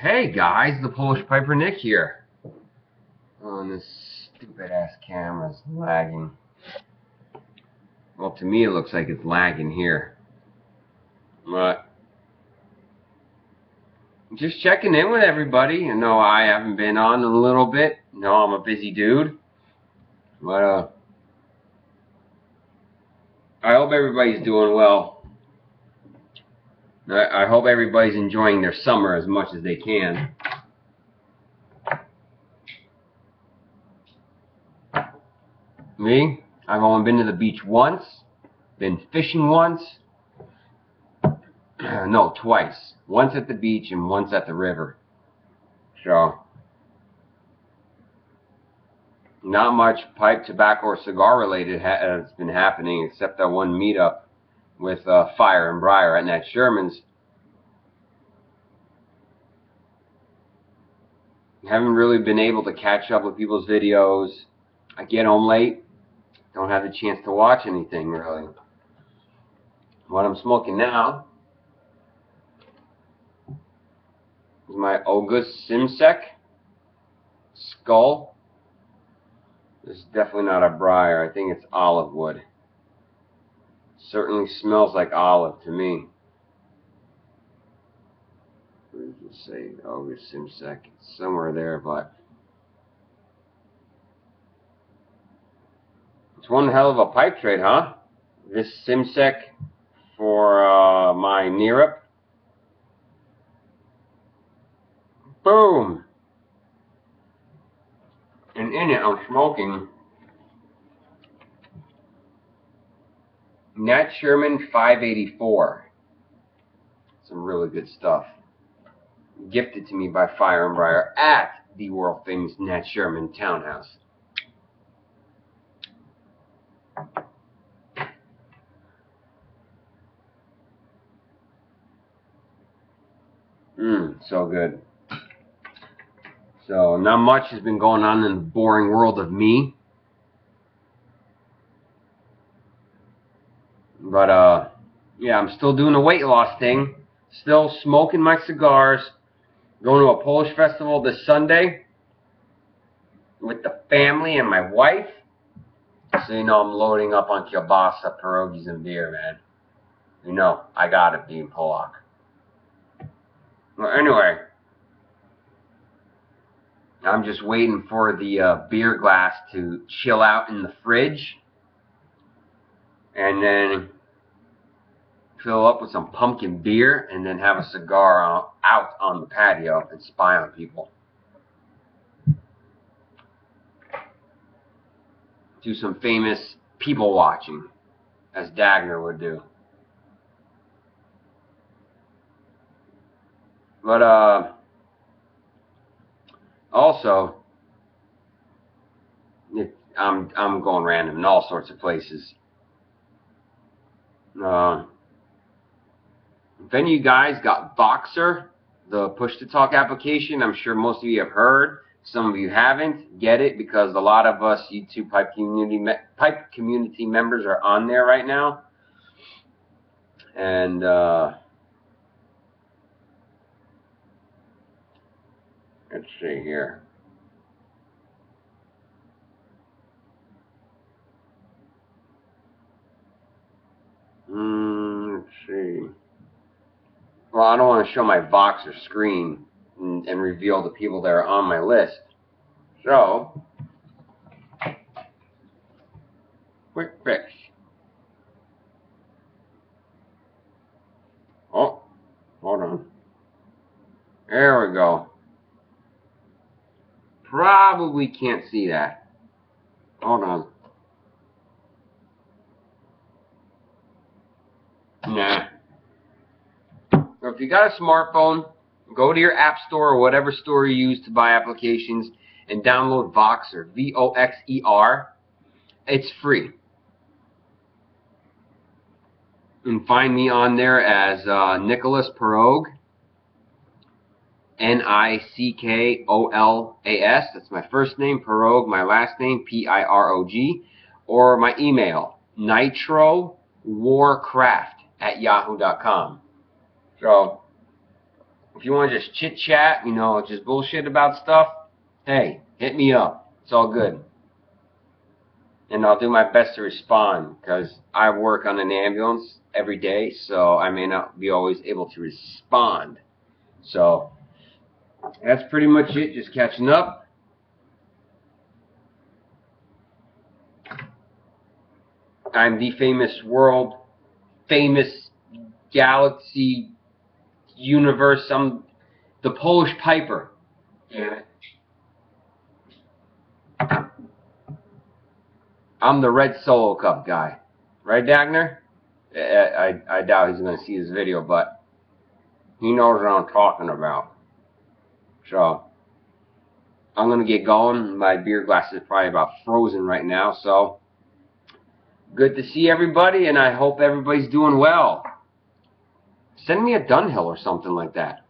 Hey guys, the Polish Piper Nick here. On oh, this stupid ass camera's lagging. Well, to me it looks like it's lagging here. But just checking in with everybody. You know I haven't been on in a little bit. No, I'm a busy dude. But uh I hope everybody's doing well. I, hope everybody's enjoying their summer as much as they can. Me, I've only been to the beach once, been fishing once, no, twice. Once at the beach and once at the river. So, not much pipe, tobacco, or cigar related has been happening except that one meetup with uh, Fire and Briar at Nat Sherman's. Haven't really been able to catch up with people's videos. I get home late. Don't have the chance to watch anything really. What I'm smoking now is my Oguz Simsek Skull. This is definitely not a briar. I think it's olive wood. Certainly smells like olive to me. Where does it say? Oh, it's Simsek. Somewhere there, but it's one hell of a pipe trade, huh? This Simsek for uh, my Neerup. Boom! And in it, I'm smoking Nat Sherman 584. Some really good stuff. Gifted to me by Fire and Briar at the world famous Nat Sherman Townhouse. Mmm, so good. So, not much has been going on in the boring world of me. But, uh, yeah, I'm still doing the weight loss thing. Still smoking my cigars. Going to a Polish festival this Sunday with the family and my wife. So, you know, I'm loading up on kielbasa, pierogies, and beer, man. You know, I got it being Polak. Well, anyway, I'm just waiting for the uh, beer glass to chill out in the fridge. And then fill up with some pumpkin beer, and then have a cigar out on the patio and spy on people. Do some famous people watching, as Dagner would do. But, uh, also, it, I'm, I'm going random in all sorts of places. Uh, of you guys got Voxer, the push to talk application, I'm sure most of you have heard. Some of you haven't. Get it because a lot of us YouTube pipe community pipe community members are on there right now. And uh, let's see here. Hmm, let's see. Well, I don't want to show my Voxer screen and, and reveal the people that are on my list. So, quick fix. Oh, hold on. There we go. Probably can't see that. Hold on. Nah. If you got a smartphone, go to your app store or whatever store you use to buy applications and download Voxer, V-O-X-E-R. It's free. And find me on there as uh, Nickolas Pirog, N-I-C-K-O-L-A-S. That's my first name, Pirog, my last name, P-I-R-O-G. Or my email, nitrowarcraft at yahoo.com. So, if you want to just chit chat, you know, just bullshit about stuff, hey, hit me up. It's all good. And I'll do my best to respond because I work on an ambulance every day, so I may not be always able to respond. So that's pretty much it. Just catching up. I'm the famous world, famous galaxy universe. I'm the Polish Piper. It. I'm the red solo cup guy. Right, Dagner? I, I, I doubt he's going to see this video, but he knows what I'm talking about. So, I'm going to get going. My beer glass is probably about frozen right now, so good to see everybody, and I hope everybody's doing well. Send me a Dunhill or something like that.